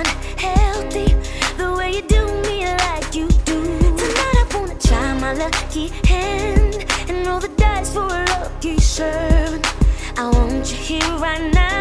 unhealthy the way you do me like you do. Tonight I wanna try my lucky hand and roll the dice for a lucky seven. I want you here right now.